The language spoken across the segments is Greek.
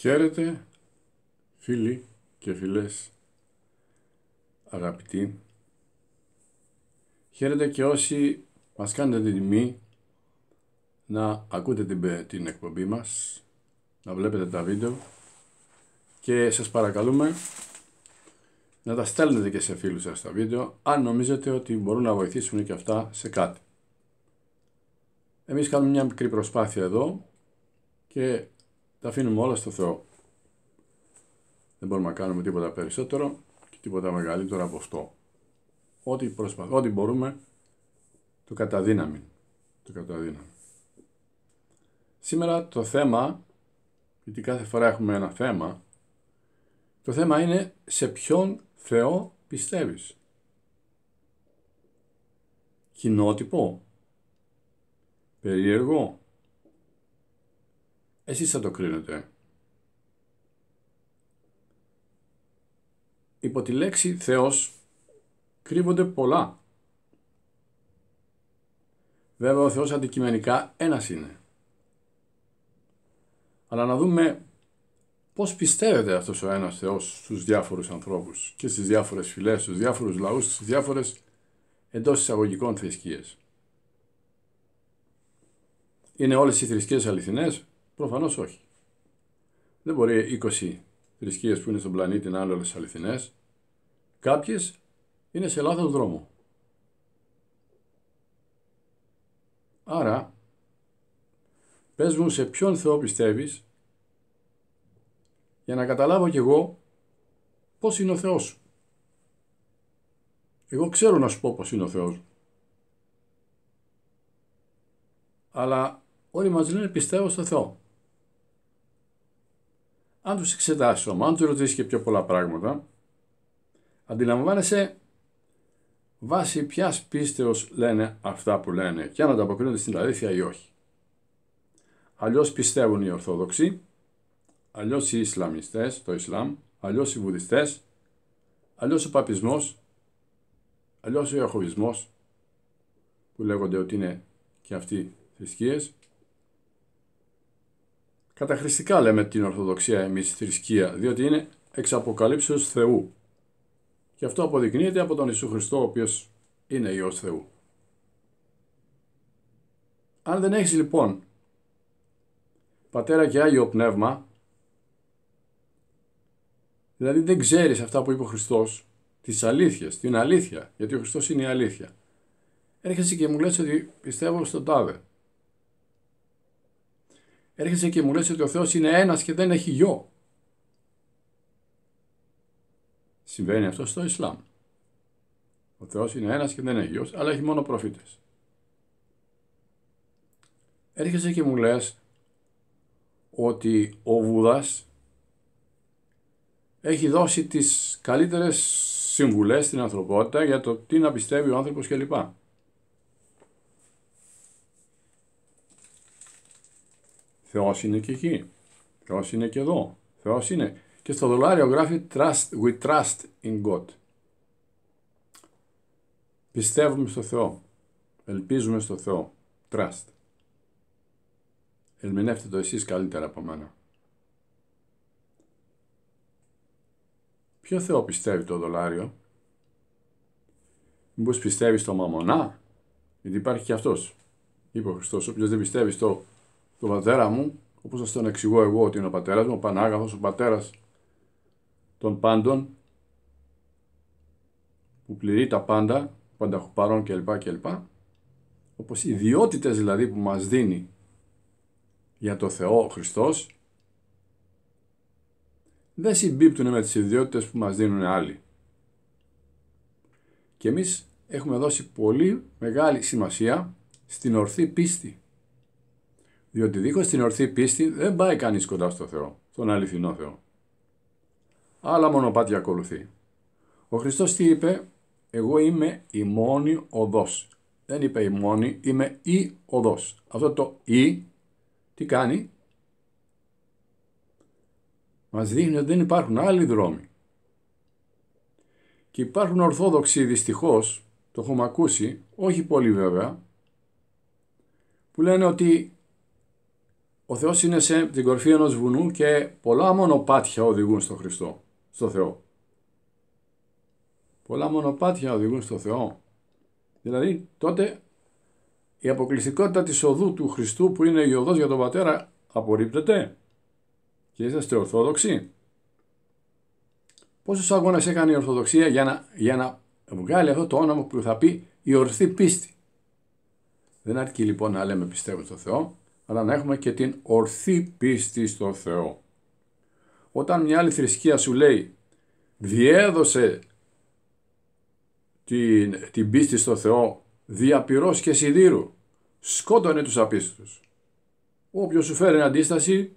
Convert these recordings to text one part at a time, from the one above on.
Χαίρετε φίλοι και φιλές αγαπητοί. Χαίρετε και όσοι μας κάνετε την τιμή να ακούτε την, την εκπομπή μας, να βλέπετε τα βίντεο και σας παρακαλούμε να τα στέλνετε και σε φίλους σας τα βίντεο αν νομίζετε ότι μπορούν να βοηθήσουν και αυτά σε κάτι. Εμείς κάνουμε μια μικρή προσπάθεια εδώ και τα αφήνουμε όλα στο Θεό. Δεν μπορούμε να κάνουμε τίποτα περισσότερο και τίποτα μεγαλύτερο από αυτό. Ό,τι, προσπαθ... ό,τι μπορούμε το καταδύναμη. Το καταδύναμη. Σήμερα το θέμα, γιατί κάθε φορά έχουμε ένα θέμα, το θέμα είναι σε ποιον Θεό πιστεύεις. Κοινότυπο, περίεργο, εσείς θα το κρίνετε. Υπό τη λέξη Θεός κρύβονται πολλά. Βέβαια ο Θεός αντικειμενικά ένας είναι. Αλλά να δούμε πώς πιστεύετε αυτός ο ένας Θεός στους διάφορους ανθρώπους και στις διάφορες φυλές, στους διάφορους λαούς, στις διάφορες εντός εισαγωγικών θρησκείες. Είναι όλες οι θρησκείες αληθινές, προφανώς όχι. Δεν μπορεί 20 θρησκείες που είναι στον πλανήτη να είναι όλες αληθινές. Κάποιες είναι σε λάθος δρόμο. Άρα, πες μου σε ποιον Θεό πιστεύεις για να καταλάβω κι εγώ πώς είναι ο Θεός σου. Εγώ ξέρω να σου πω πώς είναι ο Θεός Αλλά όλοι μας λένε πιστεύω στο Θεό. Αν τους εξετάσεις όμως, αν τους ρωτήσεις και πιο πολλά πράγματα, αντιλαμβάνεσαι βάσει ποιας πίστεως λένε αυτά που λένε και αν ανταποκρίνονται στην αλήθεια ή όχι. Αλλιώς πιστεύουν οι Ορθόδοξοι, αλλιώς οι Ισλαμιστές, το Ισλάμ, αλλιώς οι Βουδιστές, αλλιώς ο Παπισμός, αλλιώς ο Ιεχωβισμός, που λέγονται ότι είναι και αυτοί θρησκείες. Καταχρηστικά λέμε την Ορθοδοξία εμείς θρησκεία, διότι είναι εξ αποκαλύψεως Θεού. Και αυτό αποδεικνύεται από τον Ιησού Χριστό, ο οποίος είναι Υιός Θεού. Αν δεν έχεις λοιπόν Πατέρα και Άγιο Πνεύμα, δηλαδή δεν ξέρεις αυτά που είπε ο Χριστός, τις αλήθειες, την αλήθεια, γιατί ο Χριστός είναι η αλήθεια. Έρχεσαι και μου λες ότι πιστεύω στον τάδε. Έρχεσαι και μου λες ότι ο Θεός είναι ένας και δεν έχει γιο. Συμβαίνει αυτό στο Ισλάμ. Ο Θεός είναι ένας και δεν έχει γιος, αλλά έχει μόνο προφήτες. Έρχεσαι και μου λες ότι ο Βούδας έχει δώσει τις καλύτερες συμβουλές στην ανθρωπότητα για το τι να πιστεύει ο άνθρωπος κλπ. Θεός είναι και εκεί. Θεός είναι και εδώ. Θεός είναι. Και στο δολάριο γράφει trust, we trust in God. Πιστεύουμε στο Θεό. Ελπίζουμε στο Θεό. Trust. Ερμηνεύτε το εσείς καλύτερα από μένα. Ποιο Θεό πιστεύει το δολάριο; Μήπως πιστεύει στο μαμονά; Γιατί υπάρχει και αυτός. Είπε ο Χριστός, όποιος δεν πιστεύει στο τον πατέρα μου, όπως σας τον εξηγώ εγώ ότι είναι ο πατέρας μου, ο Πανάγαθος, ο πατέρας των πάντων, που πληρεί τα πάντα, πανταχοπαρών κλπ. κλπ. Όπως οι ιδιότητες δηλαδή που μας δίνει για το Θεό ο Χριστός, δεν συμπίπτουν με τις ιδιότητες που μας δίνουν άλλοι. Και εμείς έχουμε δώσει πολύ μεγάλη σημασία στην ορθή πίστη. Διότι δίχως την ορθή πίστη δεν πάει κανείς κοντά στο Θεό, στον αληθινό Θεό. Άλλα μονοπάτια ακολουθεί. Ο Χριστός τι είπε, εγώ είμαι η μόνη οδός. Δεν είπε η μόνη, είμαι η οδός. Αυτό το η, τι κάνει, μας δείχνει ότι δεν υπάρχουν άλλοι δρόμοι. Και υπάρχουν ορθόδοξοι δυστυχώς, το έχουμε ακούσει, όχι πολύ βέβαια, που λένε ότι ο Θεός είναι σε την κορφή ενός βουνού και πολλά μονοπάτια οδηγούν στο Χριστό, στο Θεό. Πολλά μονοπάτια οδηγούν στο Θεό. Δηλαδή τότε η αποκλειστικότητα της οδού του Χριστού που είναι η οδός για τον Πατέρα απορρίπτεται και είσαστε ορθόδοξοι. Πόσους αγώνες έκανε η Ορθοδοξία για να, για να βγάλει αυτό το όνομα που θα πει η ορθή πίστη. Δεν αρκεί λοιπόν να λέμε πιστεύω στο Θεό, αλλά να έχουμε και την ορθή πίστη στο Θεό. Όταν μια άλλη θρησκεία σου λέει διέδωσε την, την πίστη στο Θεό δια και σιδήρου, σκότωνε τους απίστους. Όποιος σου φέρει αντίσταση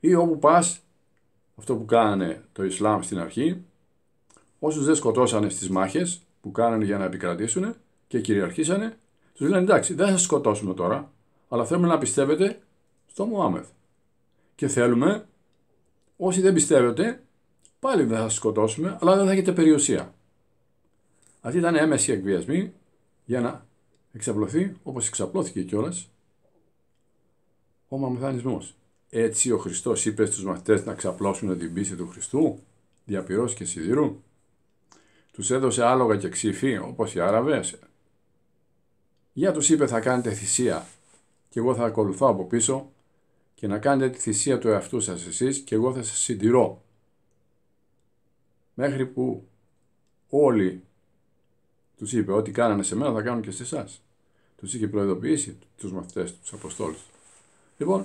ή όπου πας, αυτό που κάνανε το Ισλάμ στην αρχή, όσους δεν σκοτώσανε στις μάχες που κάνανε για να επικρατήσουν και κυριαρχήσανε, τους λένε εντάξει δεν θα σας σκοτώσουμε τώρα, αλλά θέλουμε να πιστεύετε στο Μωάμεθ. Και θέλουμε, όσοι δεν πιστεύετε, πάλι δεν θα σας σκοτώσουμε, αλλά δεν θα έχετε περιουσία. Αυτή ήταν έμεση εκβιασμή για να εξαπλωθεί, όπως εξαπλώθηκε κιόλας ο μαμεθανισμός. Έτσι ο Χριστός είπε στους μαθητές να ξαπλώσουν την πίστη του Χριστού, διαπυρός και σιδηρού. Τους έδωσε άλογα και ξύφη, όπως οι Άραβες. Για τους είπε θα κάνετε θυσία και εγώ θα ακολουθώ από πίσω και να κάνετε τη θυσία του εαυτού σας εσείς και εγώ θα σας συντηρώ. Μέχρι που όλοι τους είπε ό,τι κάνανε σε μένα θα κάνουν και σε εσάς. Τους είχε προειδοποιήσει τους μαθητές τους, τους Αποστόλους. Λοιπόν,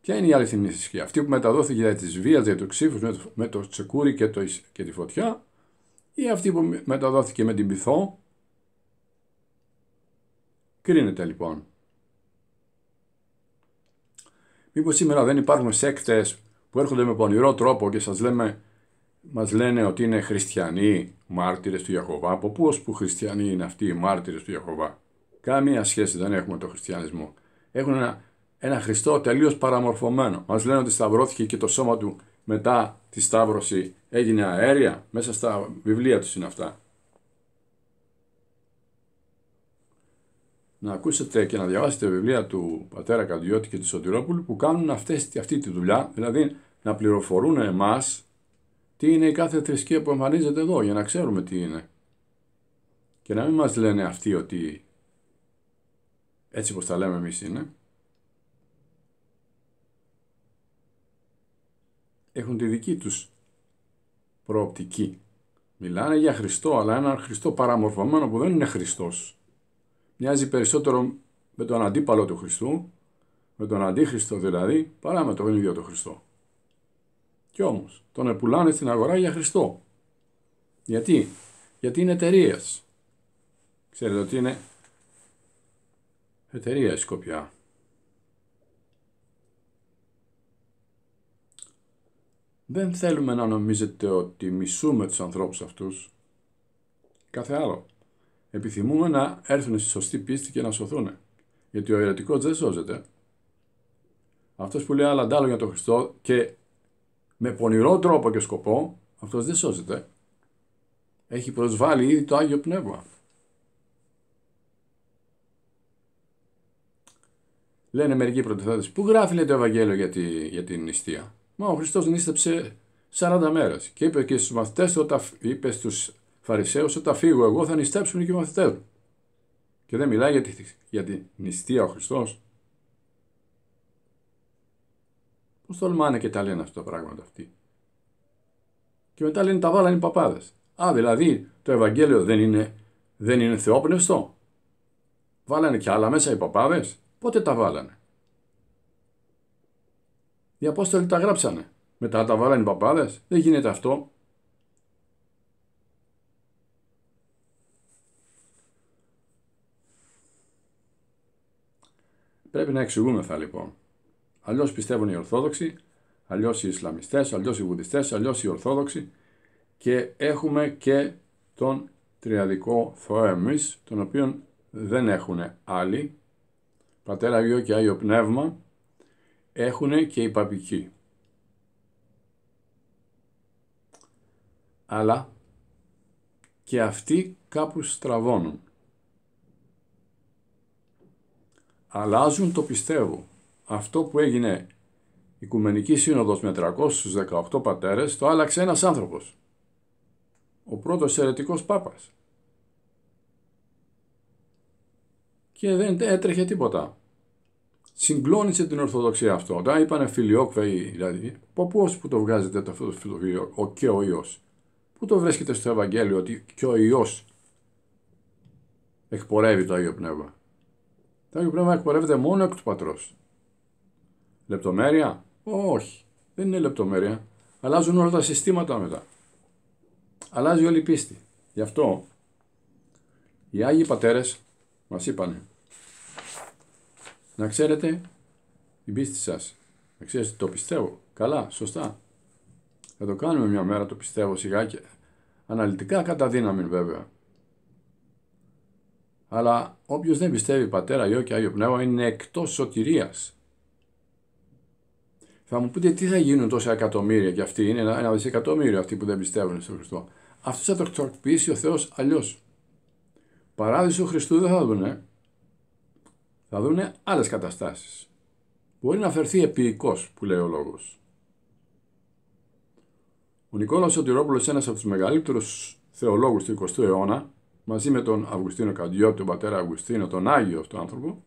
ποια είναι η αληθινή θρησκεία; Αυτή που μεταδόθηκε για τις βίας, για το ξύφους, με το, με το τσεκούρι και, το, και τη φωτιά ή αυτή που μεταδόθηκε με την πυθό; Κρίνεται λοιπόν. Μήπως σήμερα δεν υπάρχουν σέκτες που έρχονται με πονηρό τρόπο και σας λέμε, μας λένε ότι είναι χριστιανοί μάρτυρες του Ιαχωβά. Από πού ως που χριστιανοί είναι αυτοί οι μάρτυρες του Ιαχωβά; Καμία σχέση δεν έχουμε με τον χριστιανισμό. Έχουν ένα, ένα Χριστό τελείως παραμορφωμένο. Μας λένε ότι σταυρώθηκε και το σώμα του μετά τη σταύρωση έγινε αέρια. Μέσα στα βιβλία τους είναι αυτά. Να ακούσετε και να διαβάσετε βιβλία του πατέρα Καντιώτη και του Σωτηρόπουλου που κάνουν αυτές, αυτή τη δουλειά, δηλαδή να πληροφορούν εμάς τι είναι η κάθε θρησκεία που εμφανίζεται εδώ, για να ξέρουμε τι είναι. Και να μην μας λένε αυτοί ότι έτσι πως τα λέμε εμείς είναι. Έχουν τη δική τους προοπτική. Μιλάνε για Χριστό, αλλά έναν Χριστό παραμορφωμένο που δεν είναι Χριστός μοιάζει περισσότερο με τον αντίπαλο του Χριστού, με τον αντίχριστο δηλαδή, παρά με τον ίδιο τον Χριστό. Κι όμως, τον επουλάνε στην αγορά για Χριστό. Γιατί; Γιατί είναι εταιρείες. Ξέρετε ότι είναι εταιρεία η Σκοπιά. Δεν θέλουμε να νομίζετε ότι μισούμε τους ανθρώπους αυτούς. Κάθε άλλο επιθυμούμε να έρθουν στη σωστή πίστη και να σωθούν. Γιατί ο αιρετικός δεν σώζεται. Αυτός που λέει άλλα για τον Χριστό και με πονηρό τρόπο και σκοπό, αυτός δεν σώζεται. Έχει προσβάλει ήδη το Άγιο Πνεύμα. Λένε μερικοί πρωτοθέτες, πού γράφει λέει, το Ευαγγέλιο για, τη, για την νηστεία; Μα ο Χριστός νήστεψε 40 μέρες και είπε και στους μαθητές όταν είπε στους Φαρισαίος όταν φύγω εγώ θα νηστέψουν και οι μαθητές μου. Και δεν μιλάει για τη, για τη νηστεία ο Χριστός. Πώς τολμάνε και τα λένε αυτά τα πράγματα αυτοί. Και μετά λένε τα βάλανε οι παπάδες. Α, δηλαδή το Ευαγγέλιο δεν είναι, δεν είναι θεόπνευστο. Βάλανε και άλλα μέσα οι παπάδες. Πότε τα βάλανε; Οι Απόστολοι τα γράψανε. Μετά τα βάλανε οι παπάδες. Δεν γίνεται αυτό. Πρέπει να εξηγούμεθα λοιπόν. Αλλιώς πιστεύουν οι Ορθόδοξοι, αλλιώς οι Ισλαμιστές, αλλιώς οι Βουδιστές, αλλιώς οι Ορθόδοξοι και έχουμε και τον τριαδικό Θεό εμείς, τον οποίο δεν έχουν άλλοι, Πατέρα, Υιό και Άγιο Πνεύμα, έχουν και οι παπικοί. Αλλά και αυτοί κάπου στραβώνουν αλλάζουν το πιστεύω. αυτό που έγινε η Οικουμενική Σύνοδος με 318 πατέρες, το άλλαξε ένας άνθρωπος. Ο πρώτος αιρετικός πάπας. Και δεν έτρεχε τίποτα. Συγκλώνησε την Ορθοδοξία αυτό. Όταν είπανε φιλιόκβεοι, δηλαδή, πώς που το βγάζετε αυτό το φιλοφιλιό, ο και ο Υιός; Πού το βρίσκεται στο Ευαγγέλιο ότι και ο Υιός εκπορεύει το Άγιο Πνεύμα; Το Άγιο Πνεύμα εκπορεύεται μόνο εκ του Πατρός. Λεπτομέρεια; Όχι. Δεν είναι λεπτομέρεια. Αλλάζουν όλα τα συστήματα μετά. Αλλάζει όλη η πίστη. Γι' αυτό οι Άγιοι Πατέρες μας είπανε να ξέρετε την πίστη σας. Να ξέρετε το πιστεύω. Καλά, σωστά. Θα το κάνουμε μια μέρα, το πιστεύω σιγά και αναλυτικά κατά δύναμη βέβαια. Αλλά όποιος δεν πιστεύει πατέρα, Υιό και Άγιο Πνεύμα είναι εκτός σωτηρίας. Θα μου πείτε τι θα γίνουν τόσα εκατομμύρια και αυτοί είναι ένα δισεκατομμύριο αυτοί που δεν πιστεύουν στον Χριστό. Αυτός θα το εκτροπήσει ο Θεός αλλιώς. Παράδεισο Χριστού δεν θα δούνε. Θα δούνε άλλες καταστάσεις. Μπορεί να φερθεί επίοικος που λέει ο λόγος. Ο Νικόλαος Σωτηρόπουλος, ένας από τους μεγαλύτερους θεολόγους του 20ου αιώνα, μαζί με τον Αυγουστίνο Καντιώτη, τον πατέρα Αυγουστίνο, τον Άγιο αυτό άνθρωπο,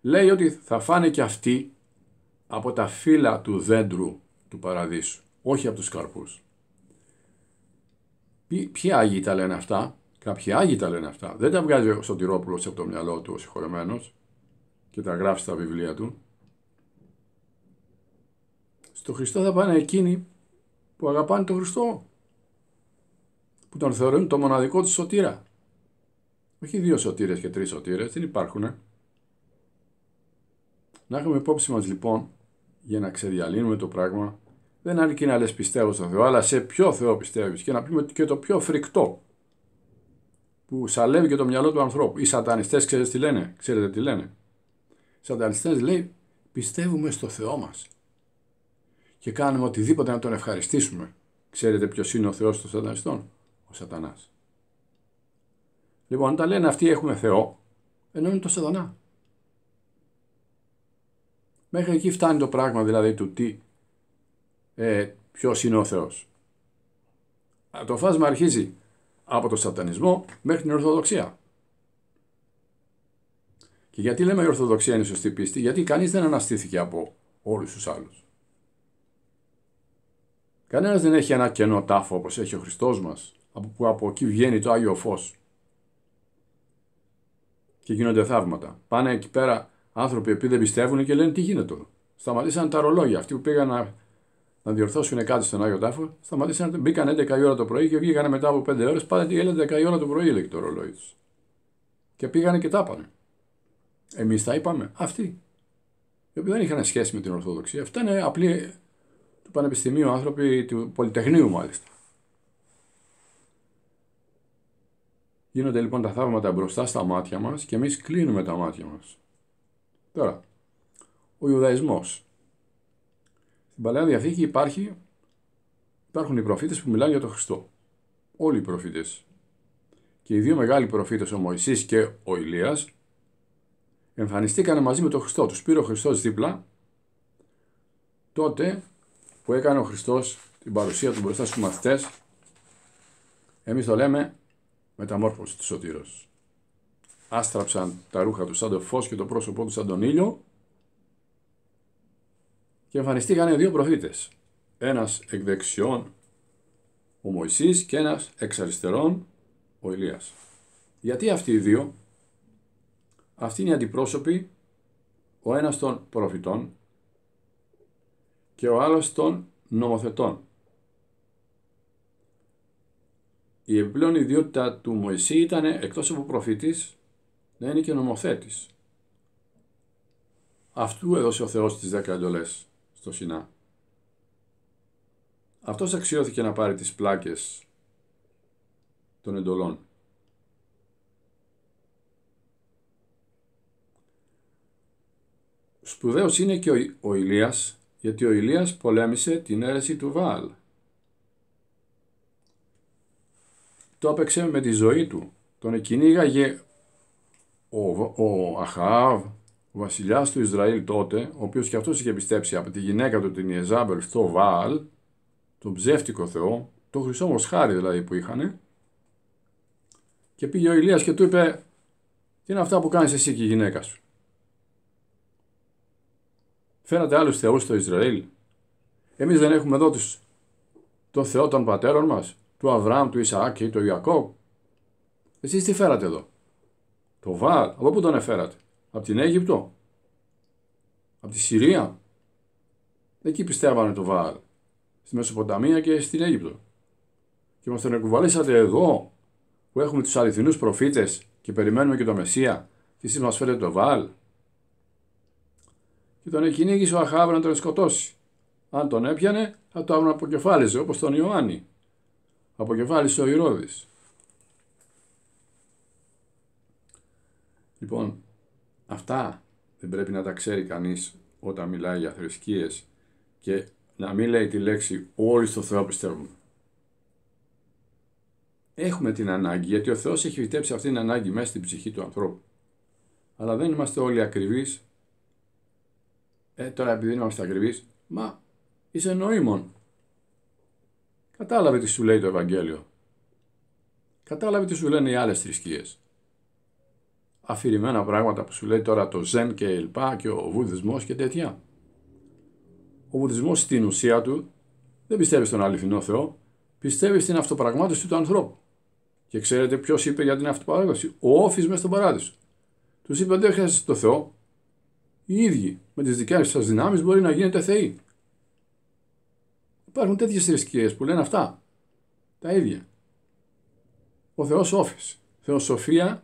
λέει ότι θα φάνε και αυτοί από τα φύλλα του δέντρου του παραδείσου, όχι από τους καρπούς. Ποιοι Άγιοι τα λένε αυτά, κάποιοι Άγιοι τα λένε αυτά. Δεν τα βγάζει ο Σωτηρόπουλος από το μυαλό του ο συγχωρεμένος και τα γράφει στα βιβλία του. Στο Χριστό θα πάνε εκείνοι που αγαπάνε τον Χριστό, που τον θεωρούν το μοναδικό του σωτήρα. Όχι δύο σωτήρες και τρεις σωτήρες, δεν υπάρχουν. Να έχουμε υπόψη μας λοιπόν, για να ξεδιαλύνουμε το πράγμα, δεν αρκεί να λες πιστεύω στον Θεό, αλλά σε ποιο Θεό πιστεύεις και να πούμε και το πιο φρικτό, που σαλεύει και το μυαλό του ανθρώπου. Οι σατανιστές ξέρετε τι λένε, ξέρετε τι λένε. Οι σατανιστές λέει πιστεύουμε στο Θεό μας και κάνουμε οτιδήποτε να τον ευχαριστήσουμε. Ξέρετε ποιος είναι ο Θεός των σατανιστών, ο σατανάς. Λοιπόν, όταν λένε αυτοί έχουμε Θεό, εννοούν το σατανά. Μέχρι εκεί φτάνει το πράγμα δηλαδή του τι, ε, ποιος είναι ο Θεός. Το φάσμα αρχίζει από το σατανισμό μέχρι την Ορθοδοξία. Και γιατί λέμε η Ορθοδοξία είναι η σωστή πίστη, γιατί κανείς δεν αναστήθηκε από όλους τους άλλους. Κανένας δεν έχει ένα κενό τάφο όπως έχει ο Χριστός μας, από που από εκεί βγαίνει το Άγιο Φως. Και γίνονται θαύματα. Πάνε εκεί πέρα άνθρωποι που δεν πιστεύουν και λένε τι γίνεται εδώ. Σταματήσαν τα ρολόγια. Αυτοί που πήγαν να, να διορθώσουν κάτι στον Άγιο Τάφο, σταματήσαν, μπήκαν 11 η ώρα το πρωί και βγήκαν μετά από 5 ώρες. Πάνε τι έλεγε 10 η ώρα το πρωί, έλεγε το ρολόι τους. Και πήγανε και τα πάνε. Εμείς τα είπαμε. Αυτοί. Οι οποίοι δεν είχαν σχέση με την Ορθοδοξία. Αυτά είναι απλή πανεπιστημίου άνθρωποι, του Πολυτεχνείου μάλιστα. Γίνονται λοιπόν τα θαύματα μπροστά στα μάτια μας και εμείς κλείνουμε τα μάτια μας. Τώρα, ο Ιουδαϊσμός. Στην Παλαιά Διαθήκη υπάρχει, υπάρχουν οι προφήτες που μιλάνε για τον Χριστό. Όλοι οι προφήτες. Και οι δύο μεγάλοι προφήτες, ο Μωυσής και ο Ηλίας, εμφανιστήκανε μαζί με τον Χριστό. Τους πήρε ο Χριστός δίπλα, τότε που έκανε ο Χριστός την παρουσία του μπροστά στους μαθητές, εμείς το λέμε μεταμόρφωσης του Σωτήρος. Άστραψαν τα ρούχα τους σαν το φως και το πρόσωπό τους σαν τον ήλιο και εμφανιστήκαν δύο προφήτες. Ένας εκ δεξιών ο Μωυσής και ένας εξ αριστερών ο Ηλίας. Γιατί αυτοί οι δύο, αυτοί είναι οι αντιπρόσωποι, ο ένας των προφητών και ο άλλος των νομοθετών. Η επιπλέον ιδιότητα του Μωυσή ήταν εκτός από προφήτης να είναι και νομοθέτης. Αυτού έδωσε ο Θεός τις δέκα εντολές στο Σινά. Αυτός αξιώθηκε να πάρει τις πλάκες των εντολών. Σπουδαίος είναι και ο, ο Ηλίας γιατί ο Ηλίας πολέμησε την αίρεση του Βάλ. Το έπαιξε με τη ζωή του. Τον εκκυνήγαγε ο, ο Αχάβ, ο βασιλιάς του Ισραήλ τότε, ο οποίος και αυτός είχε πιστέψει από τη γυναίκα του την Ιεζάμπελ στο Βάαλ, τον ψεύτικο Θεό, το χρυσό μοσχάρι δηλαδή που είχαν, και πήγε ο Ηλίας και του είπε, τι είναι αυτά που κάνεις εσύ και η γυναίκα σου; Φέρατε άλλους θεούς στο Ισραήλ; Εμείς δεν έχουμε εδώ τους, τον Θεό των πατέρων μας, του Αβραάμ, του Ισαάκ και του Ιακώβ. Εσείς τι φέρατε εδώ; Το Βαλ, από πού τον εφέρατε; Από την Αίγυπτο; Από τη Συρία; Εκεί πιστεύανε το Βαλ. Στη Μεσοποταμία και στην Αίγυπτο. Και μας τον εκουβαλήσατε εδώ που έχουμε τους αληθινούς προφήτες και περιμένουμε και το Μεσσία και εσείς μας φέρετε το Βαλ. Και τον εκκυνήγησε ο Αχάβ να τον σκοτώσει. Αν τον έπιανε θα το αποκεφάλιζε όπως τον Ιωάννη. Αποκεφάλισε ο Ηρώδης. Λοιπόν, αυτά δεν πρέπει να τα ξέρει κανείς όταν μιλάει για θρησκείες και να μην λέει τη λέξη όλοι στο Θεό πιστεύουμε. Έχουμε την ανάγκη, γιατί ο Θεός έχει βιτέψει αυτήν την ανάγκη μέσα στην ψυχή του ανθρώπου. Αλλά δεν είμαστε όλοι ακριβείς. Ε, τώρα επειδή δεν είμαστε ακριβείς, μα είσαι νοήμων. Κατάλαβε τι σου λέει το Ευαγγέλιο. Κατάλαβε τι σου λένε οι άλλες θρησκείες αφηρημένα πράγματα που σου λέει τώρα το Ζεν και Ελπά και ο Βουδισμός και τέτοια. Ο Βουδισμός στην ουσία του δεν πιστεύει στον αληθινό Θεό, πιστεύει στην αυτοπραγμάτωση του ανθρώπου. Και ξέρετε ποιος είπε για την αυτοπραγμάτωση, ο Όφης μέσα στον παράδεισο. Τους είπε δεν χρειάζεται το Θεό. Οι ίδιοι με τις δικές σας δυνάμεις μπορεί να γίνετε Θεοί. Υπάρχουν τέτοιες θρησκείες που λένε αυτά. Τα ίδια. Ο Θεός Όφης. Θεοσοφία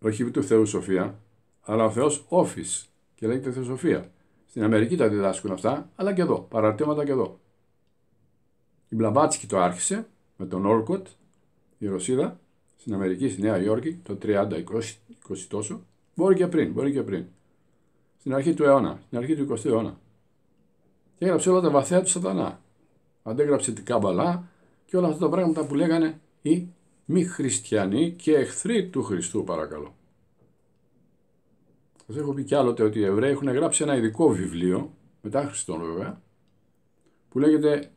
όχι του Θεού Σοφία, αλλά ο Θεός Όφης και λέγεται Θεοσοφία. Στην Αμερική τα διδάσκουν αυτά, αλλά και εδώ, παραρτήματα και εδώ. Η Μπλαμπάτσκι το άρχισε με τον Όλκοτ, η Ρωσίδα, στην Αμερική, στη Νέα Υόρκη, το 30-20 τόσο. Μπορεί και πριν, μπορεί και πριν. Στην αρχή του αιώνα, στην αρχή του 20ου αιώνα. Και έγραψε όλα τα βαθέα του σατανά. Αντέγραψε την Καμπαλά και όλα αυτά τα πράγματα που λέγανε οι μη χριστιανοί και εχθροί του Χριστού παρακαλώ. Σας έχω πει κι άλλοτε ότι οι Εβραίοι έχουν γράψει ένα ειδικό βιβλίο, μετά Χριστόν βέβαια, που λέγεται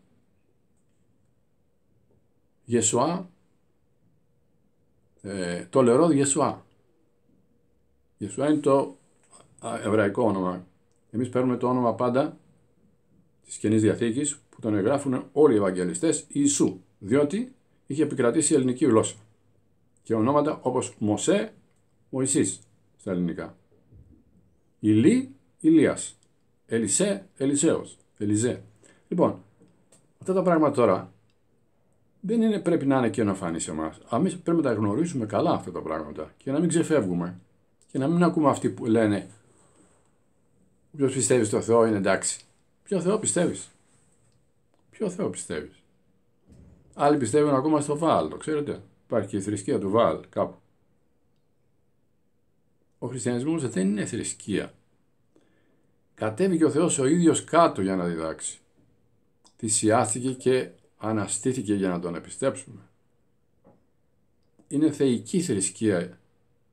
Γεσουά, ε, το λερό Γεσουά. Γεσουά είναι το εβραϊκό όνομα. Εμείς παίρνουμε το όνομα πάντα της Καινής Διαθήκης που τον εγγράφουν όλοι οι Ευαγγελιστές Ιησού, διότι είχε επικρατήσει η ελληνική γλώσσα και ονόματα όπως Μωσέ, Μωυσής στα ελληνικά. Ηλί, Ηλίας. Ελισέ, Ελισέος. Ελιζέ. Λοιπόν, αυτά τα πράγματα τώρα δεν είναι, πρέπει να είναι καινοφανή σε εμάς. Εμείς πρέπει να τα γνωρίσουμε καλά αυτά τα πράγματα και να μην ξεφεύγουμε και να μην ακούμε αυτοί που λένε Ποιος πιστεύει στο Θεό είναι εντάξει. Ποιο Θεό πιστεύεις; Ποιο Θεό πιστεύεις; Άλλοι πιστεύουν ακόμα στο Βάλ, το ξέρετε; Υπάρχει και η θρησκεία του Βάλ κάπου. Ο χριστιανισμός δεν είναι θρησκεία. Κατέβηκε ο Θεός ο ίδιος κάτω για να διδάξει. Θυσιάστηκε και αναστήθηκε για να τον επιστέψουμε. Είναι θεϊκή θρησκεία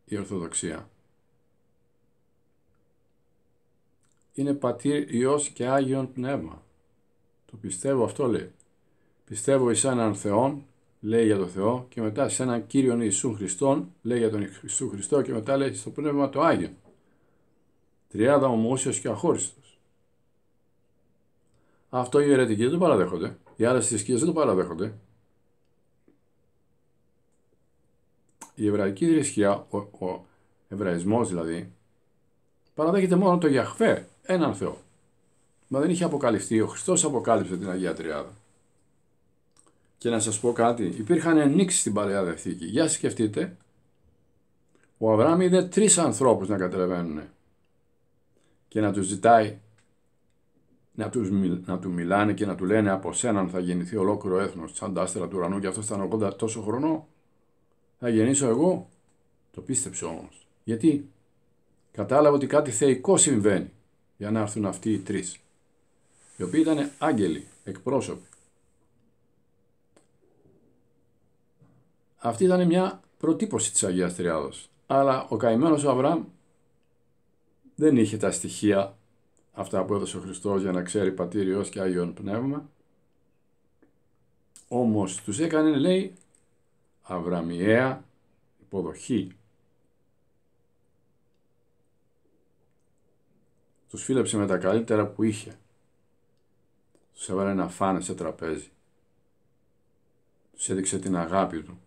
η Ορθοδοξία. Είναι πατήρ Υιός και Άγιον Πνεύμα. Το πιστεύω αυτό λέει. Πιστεύω εις έναν Θεόν, λέει για τον Θεό, και μετά σε έναν Κύριον Ιησού Χριστόν, λέει για τον Ιησού Χριστό, και μετά λέει στο Πνεύμα το Άγιο. Τριάδα ομόσιος και αχώριστος. Αυτό οι αιρετικοί δεν το παραδέχονται. Οι άλλες θρησκείες δεν το παραδέχονται. Η εβραϊκή θρησκεία, ο, ο εβραϊσμός δηλαδή, παραδέχεται μόνο το Γιαχβέ, έναν Θεό. Μα δεν είχε αποκαλυφθεί, ο Χριστός αποκάλυψε την Αγία Τριάδα. Και να σας πω κάτι, υπήρχαν ενίξεις στην Παλαιά Δευθήκη. Για σκεφτείτε, ο Αβραάμ είδε τρεις ανθρώπους να κατεβαίνουν και να τους ζητάει να, τους, να του μιλάνε και να του λένε από σέναν θα γεννηθεί ολόκληρο έθνος σαν τα άστερα του ουρανού και αυτός ήταν 80 τόσο χρονό. Θα γεννήσω εγώ. Το πίστεψε όμως. Γιατί; Κατάλαβε ότι κάτι θεϊκό συμβαίνει για να έρθουν αυτοί οι τρεις οι οποίοι ήταν άγγελοι, εκπρόσωποι. Αυτή ήταν μια προτύπωση της Αγίας Τριάδος. Αλλά ο καημένος ο Αβραάμ δεν είχε τα στοιχεία αυτά που έδωσε ο Χριστός για να ξέρει πατήριος και Άγιον Πνεύμα. Όμως τους έκανε, λέει, αβραμιαία υποδοχή. Τους φίλεψε με τα καλύτερα που είχε. Τους έβαλε να φάνε σε τραπέζι. Τους έδειξε την αγάπη του.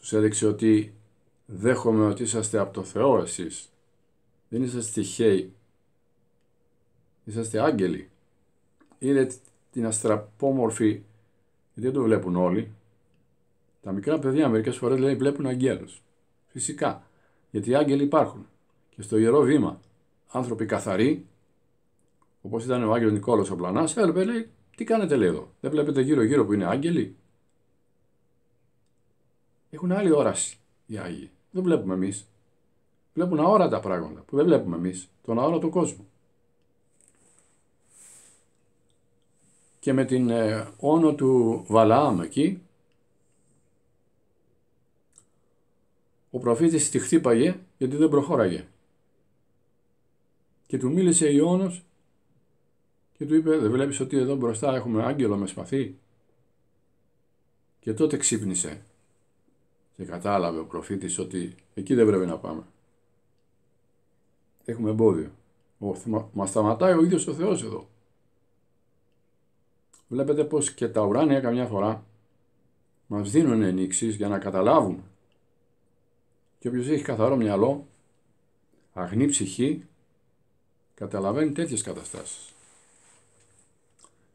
Τους έδειξε ότι δέχομαι ότι είσαστε από το Θεό εσείς. Δεν είσαστε τυχαίοι. Είσαστε άγγελοι. Είναι την αστραπόμορφη, γιατί δεν το βλέπουν όλοι. Τα μικρά παιδιά μερικές φορές λέει βλέπουν αγγέλους. Φυσικά. Γιατί οι άγγελοι υπάρχουν. Και στο Ιερό Βήμα άνθρωποι καθαροί, όπως ήταν ο Άγγελος Νικόλος ο Πλανάς, έλεπε λέει τι κάνετε λέει εδώ. Δεν βλέπετε γύρω γύρω που είναι άγγελοι; Έχουν άλλη όραση οι Άγιοι. Δεν βλέπουμε εμείς. Βλέπουν αόρατα πράγματα που δεν βλέπουμε εμείς. Τον αόρατο κόσμο. Και με την ε, όνο του Βαλαάμ εκεί, ο προφήτης τη χτύπαγε γιατί δεν προχώραγε. Και του μίλησε Ιώνος και του είπε δεν βλέπεις ότι εδώ μπροστά έχουμε άγγελο με σπαθί; Και τότε ξύπνησε και κατάλαβε ο προφήτης ότι εκεί δεν πρέπει να πάμε. Έχουμε εμπόδιο. Μας σταματάει ο ίδιος ο Θεός εδώ. Βλέπετε πως και τα ουράνια καμιά φορά μας δίνουν ενήξεις για να καταλάβουμε. Και όποιος έχει καθαρό μυαλό, αγνή ψυχή, καταλαβαίνει τέτοιες καταστάσεις.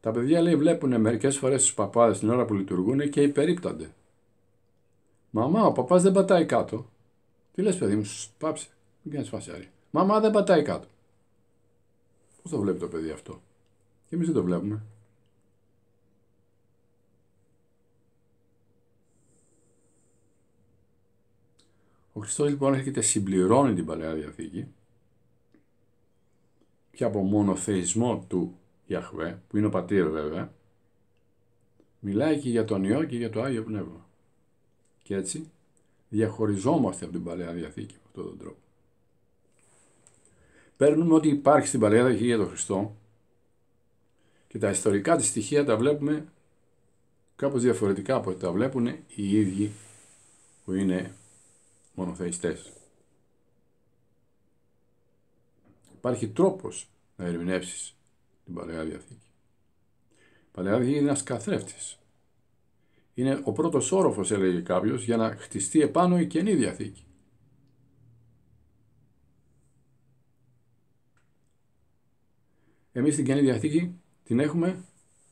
Τα παιδιά λέει βλέπουν μερικές φορές τους παπάδες την ώρα που λειτουργούν και υπερίπτανται. Μαμά, ο παπάς δεν πατάει κάτω. Τι λες παιδί μου, πάψε, μην κάνεις φασιάρι. Μαμά δεν πατάει κάτω. Πώς το βλέπει το παιδί αυτό; Και εμείς δεν το βλέπουμε. Ο Χριστός λοιπόν έρχεται συμπληρώνει την Παλαιά Διαθήκη και από μονοθεϊσμό του Ιαχβέ, που είναι ο πατήρ βέβαια, μιλάει και για τον Υιό και για το Άγιο Πνεύμα. Και έτσι διαχωριζόμαστε από την Παλαιά Διαθήκη με αυτόν τον τρόπο. Παίρνουμε ό,τι υπάρχει στην Παλαιά Διαθήκη για τον Χριστό και τα ιστορικά της στοιχεία τα βλέπουμε κάπως διαφορετικά από ό,τι τα βλέπουν οι ίδιοι που είναι μονοθεϊστές. Υπάρχει τρόπος να ερμηνεύσεις την Παλαιά Διαθήκη. Η Παλαιά Διαθήκη είναι ένας καθρέφτης. Είναι ο πρώτος όροφος, έλεγε κάποιος, για να χτιστεί επάνω η Καινή Διαθήκη. Εμείς την Καινή Διαθήκη την έχουμε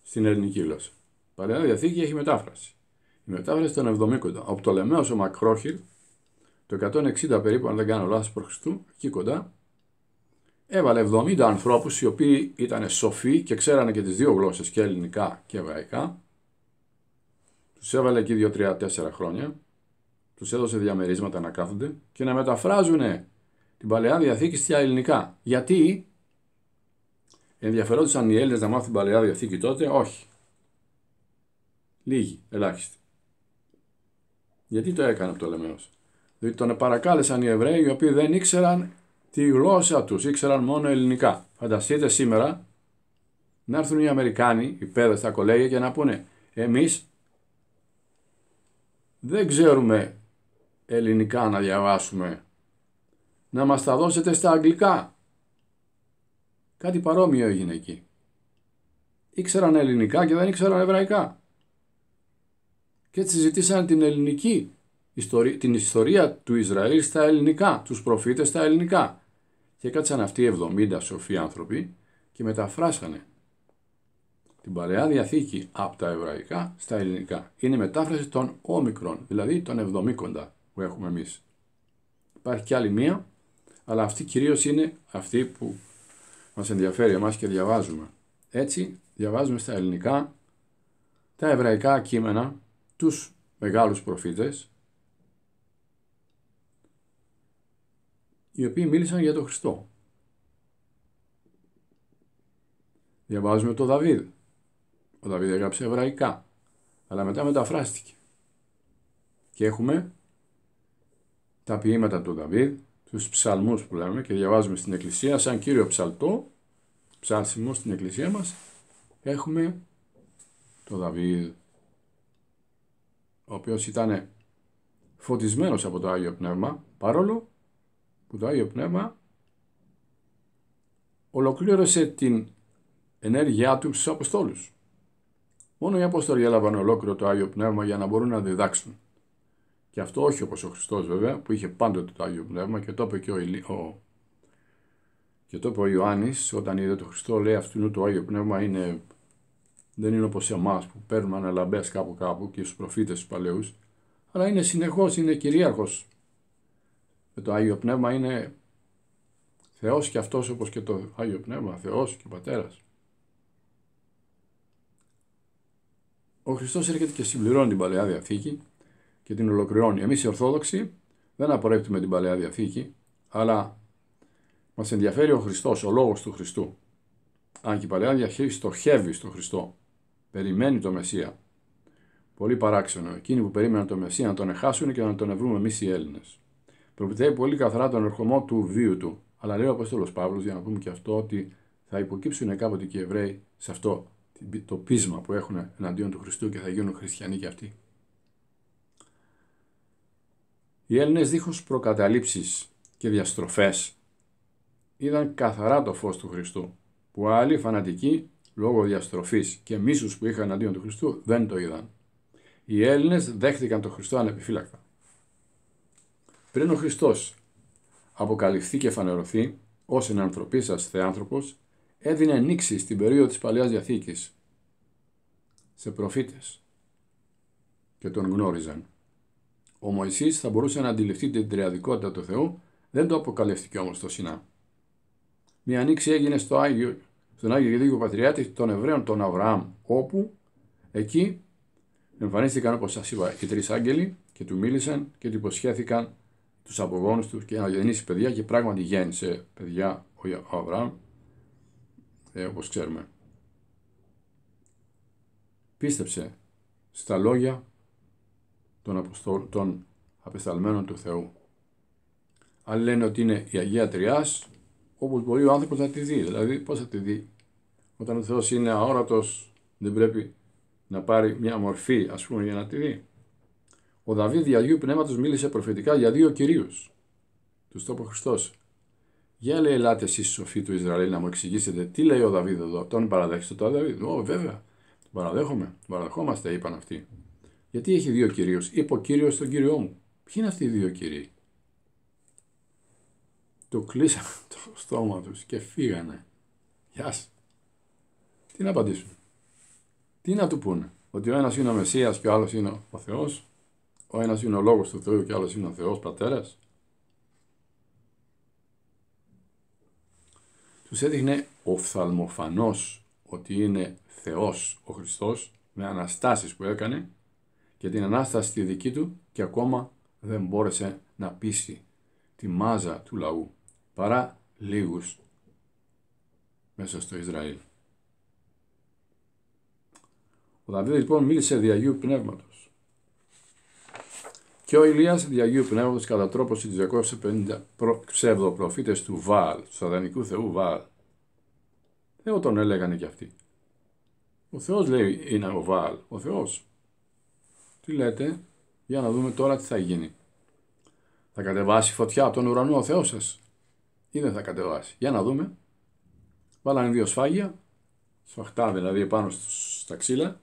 στην ελληνική γλώσσα. Η Παλαιά Διαθήκη έχει μετάφραση. Η μετάφραση των 70 Ο Πτολεμαίος ο Μακρόχυρ, το 160 περίπου, αν δεν κάνω λάθος προ εκεί κοντά, έβαλε 70 ανθρώπους οι οποίοι ήταν σοφοί και ξέρανε και τις δύο γλώσσες και ελληνικά και εβραϊκά. Τους έβαλε εκεί 2-3-4 χρόνια, τους έδωσε διαμερίσματα να κάθονται και να μεταφράζουν την Παλαιά Διαθήκη στα ελληνικά. Γιατί ενδιαφερόντουσαν οι Έλληνες να μάθουν την Παλαιά Διαθήκη τότε, όχι. Λίγοι, ελάχιστοι. Γιατί το έκανε από το Λεμέος; Διότι τον παρακάλεσαν οι Εβραίοι οι οποίοι δεν ήξεραν τη γλώσσα τους, ήξεραν μόνο ελληνικά. Φανταστείτε σήμερα να έρθουν οι Αμερικάνοι, οι παιδες στα κολέγια και να πούνε εμείς δεν ξέρουμε ελληνικά να διαβάσουμε. Να μας τα δώσετε στα αγγλικά. Κάτι παρόμοιο έγινε εκεί. Ήξεραν ελληνικά και δεν ήξεραν εβραϊκά. Και έτσι ζητήσαν την ελληνική την ιστορία του Ισραήλ στα ελληνικά, τους προφήτες στα ελληνικά. Και κάτσαν αυτοί οι 70 σοφοί άνθρωποι και μεταφράσανε την Παλαιά Διαθήκη από τα εβραϊκά στα ελληνικά. Είναι μετάφραση των όμικρων, δηλαδή των 70 που έχουμε εμείς. Υπάρχει και άλλη μία, αλλά αυτή κυρίως είναι αυτή που μας ενδιαφέρει εμάς και διαβάζουμε. Έτσι διαβάζουμε στα ελληνικά τα εβραϊκά κείμενα, τους μεγάλους προφήτες, οι οποίοι μίλησαν για τον Χριστό. Διαβάζουμε τον Δαβίδ. Ο Δαβίδ έγραψε εβραϊκά, αλλά μετά μεταφράστηκε. Και έχουμε τα ποίηματα του Δαβίδ, τους τους ψαλμούς που λέμε και διαβάζουμε στην Εκκλησία, σαν κύριο ψαλτό, ψάλσιμο στην Εκκλησία μας, έχουμε το Δαβίδ, ο οποίος ήταν φωτισμένος από το Άγιο Πνεύμα, παρόλο που το Άγιο Πνεύμα ολοκλήρωσε την ενέργειά του στους Αποστόλους. Μόνο οι Απόστολοι έλαβαν ολόκληρο το Άγιο Πνεύμα για να μπορούν να διδάξουν. Και αυτό όχι όπως ο Χριστός βέβαια που είχε πάντοτε το Άγιο Πνεύμα και το είπε και ο, ο... Και το είπε ο Ιωάννης όταν είδε τον Χριστό λέει αυτού το Άγιο Πνεύμα είναι δεν είναι όπως εμάς που παίρνουμε αναλαμπές κάπου κάπου και στους προφήτες τους παλαιούς αλλά είναι συνεχώς, είναι κυρίαρχος. Με το Άγιο Πνεύμα είναι Θεός και αυτός όπως και το Άγιο Πνεύμα, Θεός και Πατέρας. Ο Χριστός έρχεται και συμπληρώνει την Παλαιά Διαθήκη και την ολοκληρώνει. Εμείς οι Ορθόδοξοι δεν απορρέπτουμε την Παλαιά Διαθήκη, αλλά μας ενδιαφέρει ο Χριστός, ο Λόγος του Χριστού. Αν και η Παλαιά Διαθήκη στοχεύει στον Χριστό, περιμένει το Μεσσία. Πολύ παράξενο. Εκείνοι που περίμεναν το Μεσσία να τον εχάσουν και να τον ευρούμε εμείς οι Έλληνες. Προπητεύει πολύ καθαρά τον ερχομό του βίου του. Αλλά λέει ο Απόστολος Παύλος, για να πούμε και αυτό, ότι θα υποκύψουν κάποτε και οι Εβραίοι σε αυτό το πείσμα που έχουν εναντίον του Χριστού και θα γίνουν χριστιανοί και αυτοί. Οι Έλληνες δίχως προκαταλήψεις και διαστροφές είδαν καθαρά το φως του Χριστού, που άλλοι φανατικοί λόγω διαστροφής και μίσους που είχαν εναντίον του Χριστού δεν το είδαν. Οι Έλληνες δέχτηκαν τον Χριστό ανεπιφύλακτα. Πριν ο Χριστός αποκαλυφθεί και φανερωθεί ως ενανθρωπίσας θεάνθρωπος, έδινε νήξη στην περίοδο της Παλαιάς Διαθήκης σε προφήτες και τον γνώριζαν. Ο Μωυσής θα μπορούσε να αντιληφθεί την τριαδικότητα του Θεού, δεν το αποκαλύφθηκε όμως στο Σινά. Μια ανοίξη έγινε στο Άγιο, στον Άγιο Γεδίκο Πατριάτη των Εβραίων τον Αβραάμ, όπου εκεί εμφανίστηκαν όπως σας είπα οι τρεις άγγελοι και του μίλησαν και του υποσχέθηκαν τους απογόνους τους και να γεννήσει παιδιά και πράγματι γέννησε παιδιά ο Αβραάμ ε, όπως ξέρουμε. Πίστεψε στα λόγια των, αποστόλ, των απεσταλμένων του Θεού. Άλλοι λένε ότι είναι η Αγία Τριάς, όπως μπορεί ο άνθρωπος να τη δει. Δηλαδή πώς θα τη δει; Όταν ο Θεός είναι αόρατος δεν πρέπει να πάρει μια μορφή ας πούμε για να τη δει. Ο Δαβίδ για Αγίου Πνεύματος μίλησε προφητικά για δύο κυρίους. Τους το είπε ο Χριστός. Για λέει, ελάτε εσείς σοφοί του Ισραήλ να μου εξηγήσετε τι λέει ο Δαβίδ εδώ. Τον παραδέχεστε το Δαβίδ. Ω, βέβαια. Τον παραδέχομαι. Τον παραδεχόμαστε, είπαν αυτοί. Γιατί έχει δύο κυρίους. Είπε ο κύριος στον κύριο μου. Ποιοι είναι αυτοί οι δύο κύριοι; Του κλείσανε το στόμα τους και φύγανε. Γεια σας. Τι να απαντήσουν; Τι να του πούνε; Ότι ο ένας είναι ο Μεσσίας και ο άλλος είναι ο Θεός. Ο ένας είναι ο λόγος του Θεού και ο άλλος είναι ο Θεός πατέρας. τους έδειχνε οφθαλμοφανώς ότι είναι Θεός ο Χριστός με αναστάσεις που έκανε και την Ανάσταση τη δική του και ακόμα δεν μπόρεσε να πείσει τη μάζα του λαού παρά λίγους μέσα στο Ισραήλ. Ο Δαβίδ λοιπόν μίλησε δι' Αγίου Πνεύματος. Και ο Ηλίας δι' Αγίου Πνεύματος κατά τρόπος στις 250 ψευδοπροφήτες του Βάλ, του σατανικού θεού Βάλ. Θεό τον έλεγανε κι αυτοί. Ο Θεός λέει είναι ο Βάλ, ο Θεός. Τι λέτε, για να δούμε τώρα τι θα γίνει. Θα κατεβάσει φωτιά από τον ουρανό ο Θεός σας ή δεν θα κατεβάσει; Για να δούμε. Βάλανε δύο σφάγια, σφαχτά δηλαδή πάνω στα ξύλα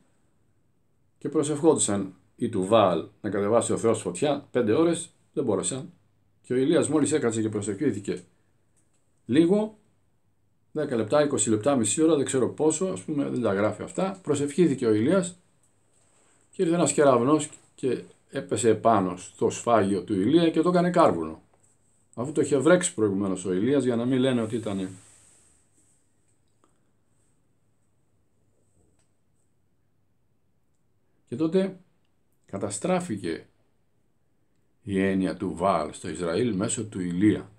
και προσευχόντουσαν ή του Βάλ να κατεβάσει ο Θεός φωτιά, πέντε ώρες δεν μπόρεσαν. Και ο Ηλίας μόλις έκατσε και προσευχήθηκε λίγο, 10 λεπτά, 20 λεπτά, μισή ώρα, δεν ξέρω πόσο, ας πούμε δεν τα γράφει αυτά, προσευχήθηκε ο Ηλίας και ήρθε ένας κεραυνός και έπεσε πάνω στο σφάγιο του Ηλία και το έκανε κάρβουνο. Αφού το είχε βρέξει προηγουμένως ο Ηλίας για να μην λένε ότι ήταν Και τότε καταστράφηκε η έννοια του Βάλ στο Ισραήλ μέσω του Ηλία.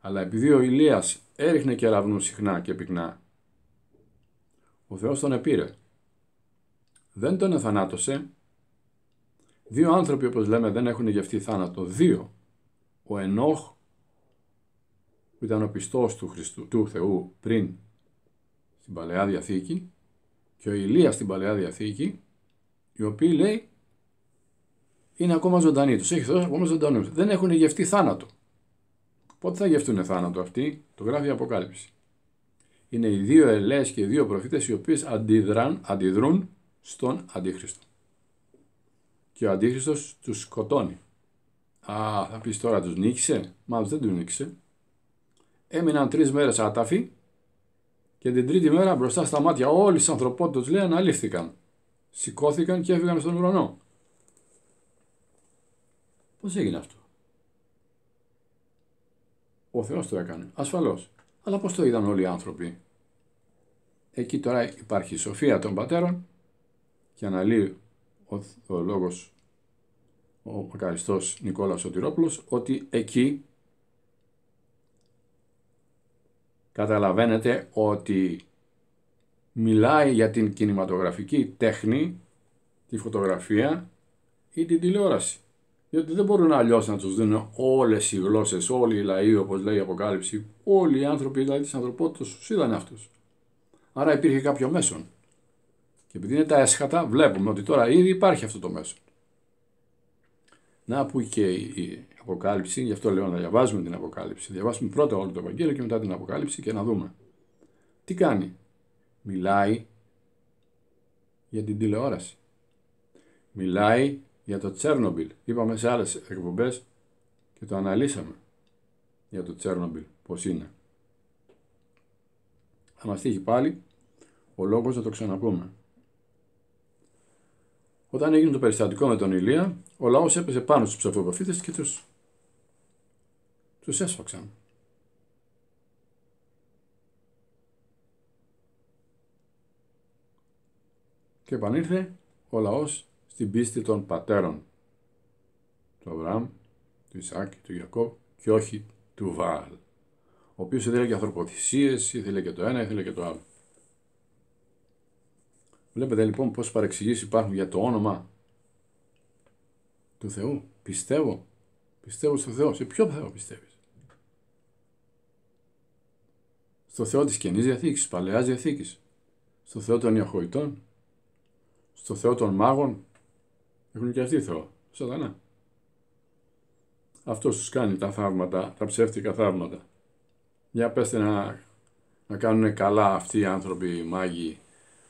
Αλλά επειδή ο Ηλίας έριχνε κεραυνού συχνά και πυκνά, ο Θεός τον επήρε. Δεν τον εθανάτωσε. Δύο άνθρωποι όπως λέμε δεν έχουν γευτεί θάνατο. Δύο. ο Ενόχ που ήταν ο πιστός του, Χριστού, του Θεού πριν στην Παλαιά Διαθήκη και ο Ηλίας στην Παλαιά Διαθήκη οι οποίοι λέει είναι ακόμα ζωντανοί. Τους έχει Θεός ακόμα ζωντανούς. Δεν έχουν γευτεί θάνατο. Πότε θα γευτούν θάνατο αυτοί, το γράφει η Αποκάλυψη. Είναι οι δύο ελέες και οι δύο προφήτες οι οποίες αντιδράν, αντιδρούν στον Αντίχριστο. Και ο Αντίχριστος τους σκοτώνει. Α, θα πεις τώρα τους νίκησε; Μα δεν τους νίκησε. Έμειναν τρεις μέρες άταφοι και την τρίτη μέρα μπροστά στα μάτια όλης της ανθρωπότητας λέει αναλήφθηκαν. Σηκώθηκαν και έφυγαν στον ουρανό. Πώς έγινε αυτό; Ο Θεός το έκανε. Ασφαλώς. Αλλά πώς το είδαν όλοι οι άνθρωποι; Εκεί τώρα υπάρχει η σοφία των πατέρων και αναλύει ο, ο λόγος ο μακαριστός Νικόλαος Σωτηρόπουλος ότι εκεί καταλαβαίνετε ότι μιλάει για την κινηματογραφική τέχνη, τη φωτογραφία ή την τηλεόραση. Γιατί δεν μπορούν αλλιώς να τους δίνουν όλες οι γλώσσες, όλοι οι λαοί, όπως λέει η Αποκάλυψη, όλοι οι άνθρωποι δηλαδή της ανθρωπότητας τους είδαν αυτούς. Άρα υπήρχε κάποιο μέσον. Και επειδή είναι τα έσχατα, βλέπουμε ότι τώρα ήδη υπάρχει αυτό το μέσο. Να που και η Αποκάλυψη, γι' αυτό λέω να διαβάζουμε την Αποκάλυψη. Διαβάσουμε πρώτα όλο το Ευαγγέλιο και μετά την Αποκάλυψη και να δούμε. Τι κάνει; Μιλάει για την τηλεόραση. Μιλάει για το Τσέρνομπιλ. Είπαμε σε άλλες εκπομπές και το αναλύσαμε για το Τσέρνομπιλ πώς είναι. Θα μας τύχει πάλι ο λόγος να το ξαναπούμε. Όταν έγινε το περιστατικό με τον Ηλία, ο λαός έπεσε πάνω στους ψευδοπροφήτες και τους, τους έσφαξαν. Και επανήλθε ο λαός στην πίστη των πατέρων του Αβραάμ, του Ισάκ και του Ιακώβ και όχι του Βάλ ο οποίος ήθελε και ανθρωποθυσίες, ήθελε και το ένα, ήθελε και το άλλο. Βλέπετε λοιπόν πώς παρεξηγήσεις υπάρχουν για το όνομα του Θεού. Πιστεύω. Πιστεύω στο Θεό. Σε ποιο Θεό πιστεύεις; Στο Θεό της Καινής Διαθήκης, της Παλαιάς Διαθήκης. Στο Θεό των Ιαχοητών. Στο Θεό των Μάγων. Έχουν και αυτοί Θεό. Σατανά. Αυτός τους κάνει τα θαύματα, τα ψεύτικα θαύματα. Για πέστε να, να κάνουν καλά αυτοί οι άνθρωποι οι μάγοι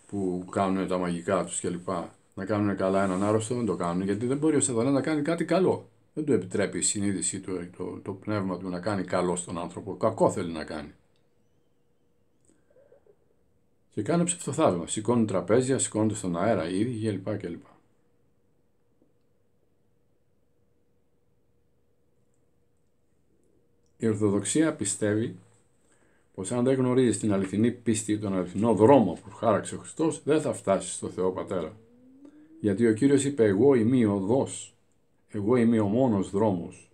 που κάνουν τα μαγικά τους κλπ. Να κάνουν καλά έναν άρρωστο δεν το κάνουν γιατί δεν μπορεί ο σατανάς να κάνει κάτι καλό. Δεν του επιτρέπει η συνείδηση του, το, το πνεύμα του να κάνει καλό στον άνθρωπο. Κακό θέλει να κάνει. Και κάνει ψευτοθαύμα. Σηκώνουν τραπέζια, σηκώνονται στον αέρα ήδη κλπ. κλπ. Η Ορθοδοξία πιστεύει πως αν δεν γνωρίζεις την αληθινή πίστη, τον αληθινό δρόμο που χάραξε ο Χριστός, δεν θα φτάσεις στο Θεό Πατέρα. Γιατί ο Κύριος είπε εγώ είμαι ο οδός, εγώ είμαι ο μόνος δρόμος.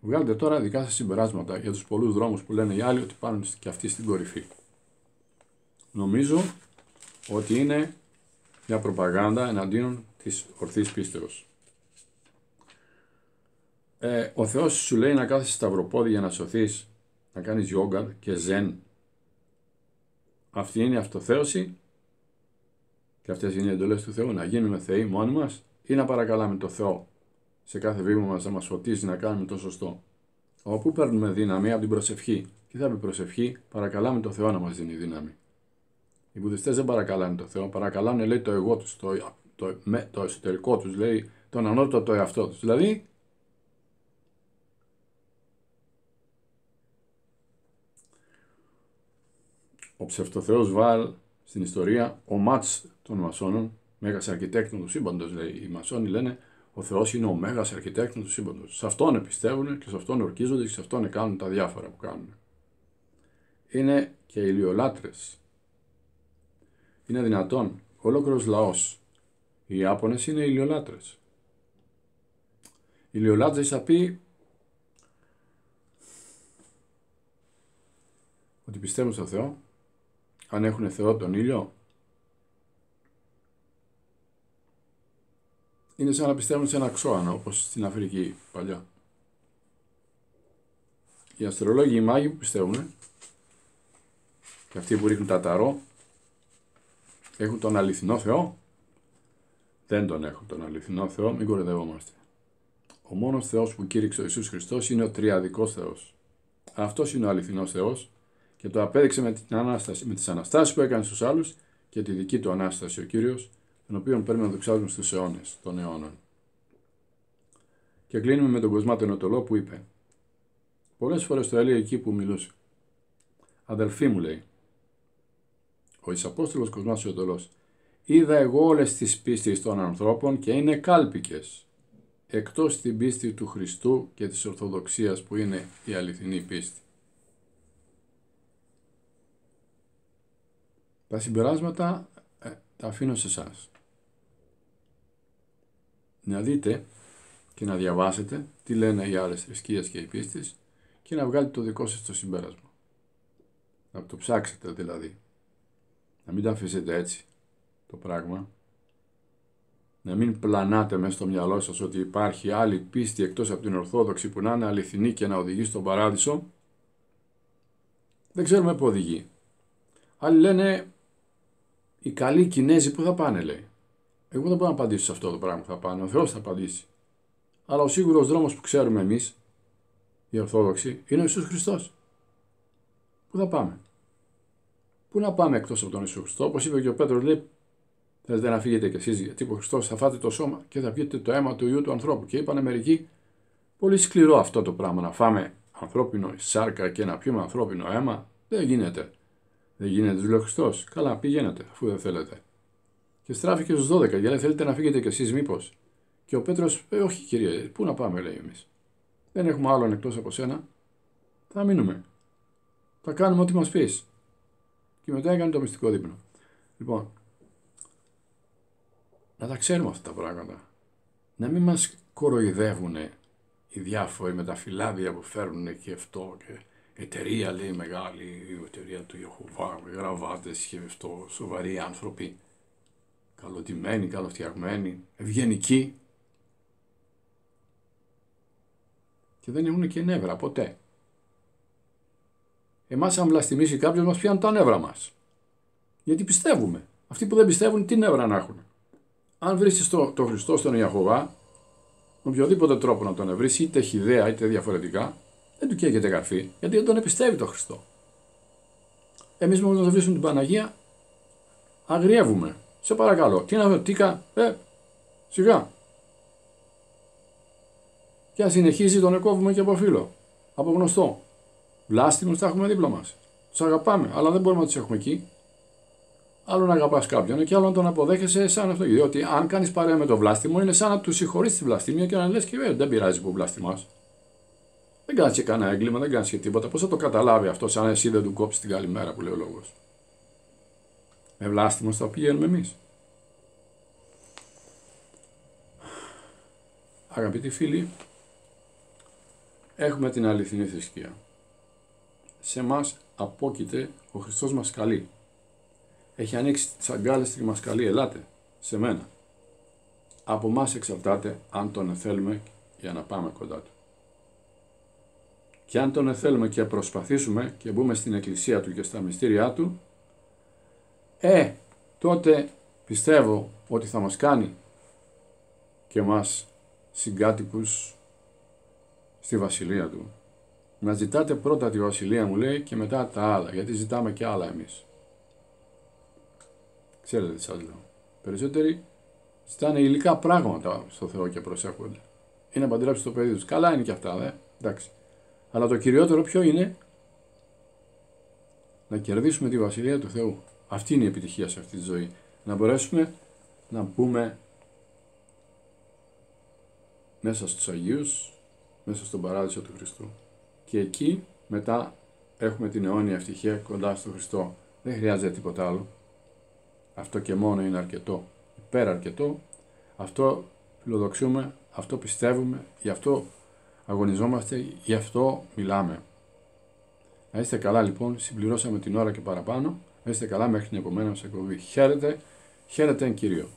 Βγάλετε τώρα δικά σας συμπεράσματα για τους πολλούς δρόμους που λένε οι άλλοι ότι πάνε και αυτοί στην κορυφή. Νομίζω ότι είναι μια προπαγάνδα εναντίον της ορθής πίστεως. Ε, ο Θεός σου λέει να κάθεσαι σταυροπόδι για να σωθείς, να κάνεις γιόγκα και ζεν. Αυτή είναι η αυτοθέωση και αυτές είναι οι εντολές του Θεού, να γίνουμε Θεοί μόνοι μας ή να παρακαλάμε το Θεό σε κάθε βήμα μας να μας φωτίζει να κάνουμε το σωστό. Όπου παίρνουμε δύναμη από την προσευχή. Τι θα πει προσευχή, παρακαλάμε το Θεό να μας δίνει δύναμη. Οι βουδιστές δεν παρακαλάνε το Θεό, παρακαλάνε λέει το εγώ τους, το, το, το εσωτερικό τους, λέει τον ανώτατο εαυτό τους. Δηλαδή ο ψευτοθέος Βάλ στην ιστορία, ο Μάτς των Μασόνων, μέγας αρχιτέκτον του σύμπαντος λέει, οι Μασόνοι λένε ο Θεός είναι ο μέγας αρχιτέκτον του σύμπαντος. Σε αυτόν πιστεύουν και σε αυτόν ορκίζονται και σε αυτόν κάνουν τα διάφορα που κάνουν. Είναι και οι ηλιολάτρες. Είναι δυνατόν, ολόκληρος λαός. Οι Ιάπωνες είναι ηλιολάτρες. Οι ηλιολάτρες θα πει ότι πιστεύουν στο Θεό αν έχουν Θεό τον ήλιο. Είναι σαν να πιστεύουν σε ένα ξώανο, όπως στην Αφρική παλιά. οι αστρολόγοι, οι μάγοι που πιστεύουν και αυτοί που ρίχνουν τα ταρό έχουν τον αληθινό Θεό; Δεν τον έχουν τον αληθινό Θεό, μην κορεδευόμαστε. Ο μόνος Θεός που κήρυξε ο Ιησούς Χριστός είναι ο τριαδικός Θεός. Αυτός είναι ο αληθινός Θεός και το απέδειξε με, την Ανάσταση, με τις Αναστάσεις που έκανε στους άλλους και τη δική του Ανάσταση ο Κύριος, τον οποίο πρέπει να δοξάζουμε στους αιώνες των αιώνων. Και κλείνουμε με τον Κοσμάτο Ενωτολό που είπε Πολλές φορές το έλεγε εκεί που μιλούσε. Αδελφοί μου λέει, ο Ισαπόστολος Κοσμάτος Ενωτολός, είδα εγώ όλες τις πίστες των ανθρώπων και είναι κάλπικες, εκτός την πίστη του Χριστού και της Ορθοδοξίας που είναι η αληθινή πίστη. Τα συμπεράσματα ε, τα αφήνω σε εσάς. Να δείτε και να διαβάσετε τι λένε οι άλλες θρησκείες και οι πίστες και να βγάλετε το δικό σας το συμπέρασμα. Να το ψάξετε δηλαδή. Να μην τα αφήσετε έτσι το πράγμα. Να μην πλανάτε μέσα στο μυαλό σας ότι υπάρχει άλλη πίστη εκτός από την Ορθόδοξη που να είναι αληθινή και να οδηγεί στον Παράδεισο. Δεν ξέρουμε πού οδηγεί. Άλλοι λένε οι καλοί Κινέζοι που θα πάνε λέει. Εγώ δεν μπορώ να απαντήσω σε αυτό το πράγμα που θα πάνε. Ο Θεός θα απαντήσει. Αλλά ο σίγουρος δρόμος που ξέρουμε εμείς, οι Ορθόδοξοι, είναι ο Ιησούς Χριστός. Πού θα πάμε. Πού να πάμε εκτός από τον Ιησούς; Χριστό. Όπως είπε και ο Πέτρος λέει, θέλετε να φύγετε κι εσείς γιατί ο Χριστός θα φάτε το σώμα και θα πιείτε το αίμα του Ιού του ανθρώπου. Και είπανε μερικοί, πολύ σκληρό αυτό το πράγμα να φάμε ανθρώπινο σάρκα και να πιούμε ανθρώπινο αίμα. Δεν γίνεται. Δεν γίνεται, του λέει ο Χριστός. Καλά, πηγαίνετε, αφού δεν θέλετε. Και στράφηκε στους 12 και λέει: Θέλετε να φύγετε κι εσείς, μήπως; Και ο Πέτρος, ε, Όχι, κύριε, πού να πάμε, λέει εμείς. Δεν έχουμε άλλον εκτός από σένα. Θα μείνουμε. Θα κάνουμε ό,τι μας πεις. Και μετά έκανε το μυστικό δείπνο. Λοιπόν, να τα ξέρουμε αυτά τα πράγματα. Να μην μας κοροϊδεύουν οι διάφοροι με τα φυλάδια που φέρνουν και αυτό και εταιρεία λέει μεγάλη, η εταιρεία του Ιεχωβά, με γραβάτες και αυτό, σοβαροί άνθρωποι, καλοτημένοι, καλοφτιαγμένοι, ευγενικοί και δεν έχουν και νεύρα ποτέ. Εμάς αν βλαστημίσει κάποιος μας πιάνουν τα νεύρα μας. Γιατί πιστεύουμε. Αυτοί που δεν πιστεύουν τι νεύρα να έχουν. Αν βρεις το, το Χριστό στον Ιαχωβά, με οποιοδήποτε τρόπο να τον βρεις, είτε χιδέα είτε διαφορετικά, δεν του καίγεται καρφί, γιατί δεν τον επιστεύει το Χριστό. Εμείς μόνο να βρίσκουμε την Παναγία, αγριεύουμε. Σε παρακαλώ, τι να τι κα, ε, σιγά. Και αν συνεχίζει τον εκόβουμε και από φίλο, από γνωστό. Βλάστημους τα έχουμε δίπλα μας. Τους αγαπάμε, αλλά δεν μπορούμε να τους έχουμε εκεί. Άλλο να αγαπάς κάποιον και άλλο να τον αποδέχεσαι σαν αυτό. Διότι αν κάνεις παρέα με το βλάστημο, είναι σαν να τους συγχωρείς τη βλαστήμια και να λες και «Ε, δεν πειράζει που βλάστημά. Δεν κάνεις και κανένα έγκλημα, δεν κάνεις και τίποτα. Πώς θα το καταλάβει αυτό, αν εσύ δεν του κόψεις την καλημέρα που λέει ο λόγος. Με βλάστημος θα πηγαίνουμε εμείς. Αγαπητοί φίλοι, έχουμε την αληθινή θρησκεία. Σε εμά απόκειται ο Χριστός μας καλεί. Έχει ανοίξει τις αγκάλες και μας καλεί, ελάτε, σε μένα. Από μας εξαρτάται αν τον θέλουμε για να πάμε κοντά του. Και αν τον θέλουμε και προσπαθήσουμε και μπούμε στην εκκλησία του και στα μυστήριά του, ε, τότε πιστεύω ότι θα μας κάνει και μας συγκάτοικους στη βασιλεία του. Να ζητάτε πρώτα τη βασιλεία μου λέει και μετά τα άλλα, γιατί ζητάμε και άλλα εμείς. Ξέρετε τι σας λέω. Περισσότεροι ζητάνε υλικά πράγματα στο Θεό και προσέχονται. Είναι να παντρέψεις το παιδί τους. Καλά είναι και αυτά, δε. Εντάξει. Αλλά το κυριότερο ποιο είναι; Να κερδίσουμε τη Βασιλεία του Θεού. Αυτή είναι η επιτυχία σε αυτή τη ζωή. Να μπορέσουμε να μπούμε μέσα στους Αγίους, μέσα στον Παράδεισο του Χριστού. Και εκεί μετά έχουμε την αιώνια ευτυχία κοντά στον Χριστό. Δεν χρειάζεται τίποτα άλλο. Αυτό και μόνο είναι αρκετό. Υπέρα αρκετό. Αυτό φιλοδοξούμε, αυτό πιστεύουμε, γι' αυτό αγωνιζόμαστε, γι' αυτό μιλάμε. Να είστε καλά λοιπόν, συμπληρώσαμε την ώρα και παραπάνω. Να είστε καλά μέχρι την επόμενη μας εκπομπή. Χαίρετε, χαίρετε εν Κύριο.